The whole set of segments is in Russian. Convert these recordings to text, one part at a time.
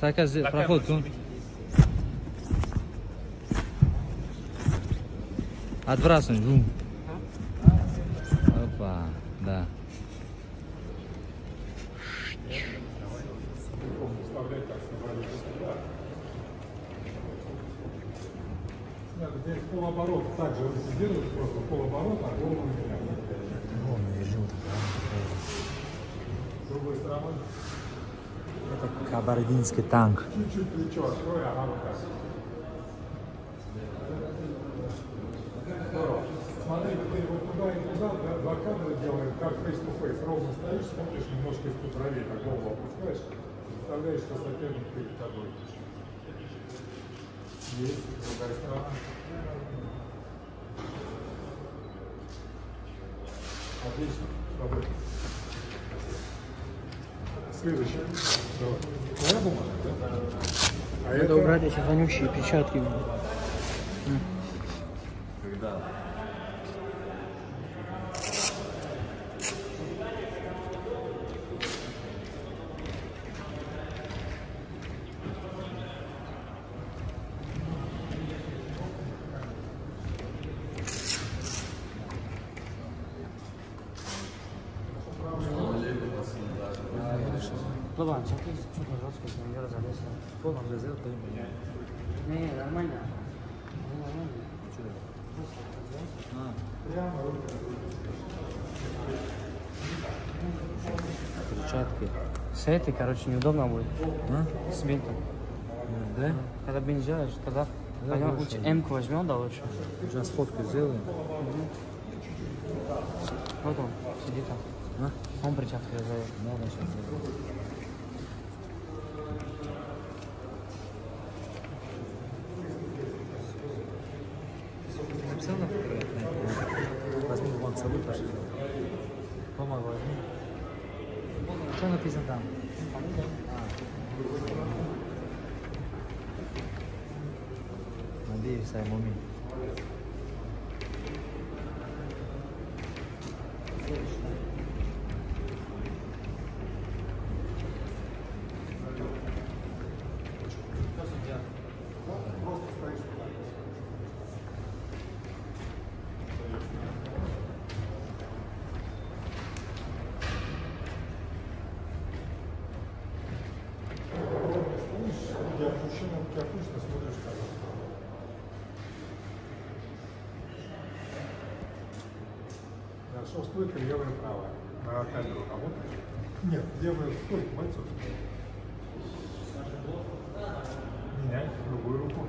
Сака, зе- проход, кун. Отбрасывай, жум. Опа, да. Здесь полоборота. Также сделать просто полоборота, а голову С другой стороны, Это кабардинский танк. Смотри, ты вот туда и туда, да, два кадра делаем, как face-to-face. Ровно стоишь, смотришь немножко из-под правее, так голову опускаешь, представляешь, что соперник перед тобой. Есть, другая сторона. Отлично, работай. Следующий. Давай. Твоя бумага, да? А Надо убрать эти вонючие печатки. Когда? Если он не газе, понимаю. Не, не, нормально. Ну, нормально. Просто разорвется. Перчатки. С этой, короче, неудобно будет. А? С бинтом. Да? Когда бинт делаешь, тогда Да, пойдем, лучше М-ку возьмем, да, лучше. Сейчас фотку сделаем. Вот он, сидит там. А? Он перчатки разорвет. Надо сейчас Написал на фотографии? Возьми бумагу с собой, пошли. Бумагу возьми. Что написано там? Надеюсь, Саймоми. Опущен, руки опущены, смотришь как. Хорошо, стойка левая и правая. На камеру работаешь? Нет, левая стойка, бойцовская. Меняй другую руку.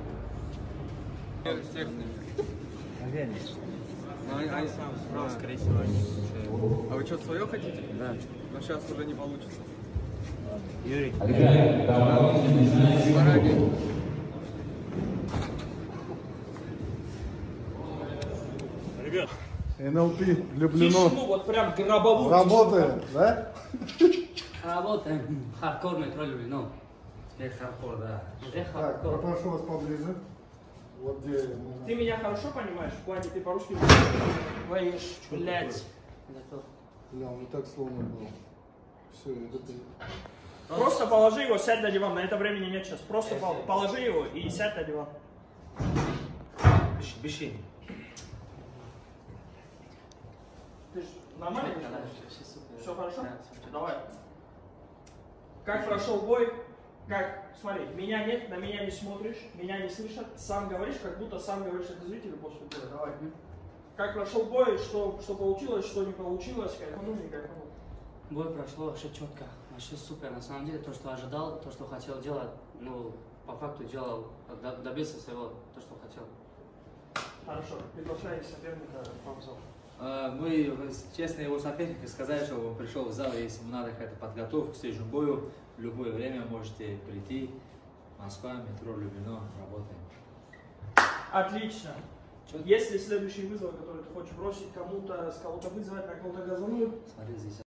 Ну, они, они сам справа, скорее всего, они А вы что, свое хотите? Да. Но сейчас уже не получится. Юрий. Бараги. НЛП влюблено. вот прям гробовую. Работает, да? Работаем. Хардкорный тролль, ну. Это хардкор, да. Это Так, хардкор. попрошу вас поближе. Вот где... Ты меня хорошо понимаешь? В плане ты по-русски говоришь, блядь. Бля, он не так словно был. Все, это ты. Просто положи его, сядь на диван. На это времени нет сейчас. Просто пол- положи его и сядь на диван. Беши. Ты ж нормально? Все хорошо? Давай. Как прошел бой? Как? Смотри, меня нет, на меня не смотришь, меня не слышат. Сам говоришь, как будто сам говоришь это зрителю после боя. Давай. Как прошел бой, что, что получилось, что не получилось, кайфанул, не кайфанул. Бой прошло вообще четко, вообще супер. На самом деле, то, что ожидал, то, что хотел делать, ну, по факту делал, до- добился своего, то, что хотел. Хорошо, приглашай соперника в обзор. А, Мы, честно, его соперника сказали, что он пришел в зал, если ему надо какая-то подготовка к следующему бою, в любое время можете прийти. Москва, метро, Люблино, работаем. Отлично. Если следующий вызов, который ты хочешь бросить кому-то, с кого-то вызвать, на кого-то газануть, Смотри, здесь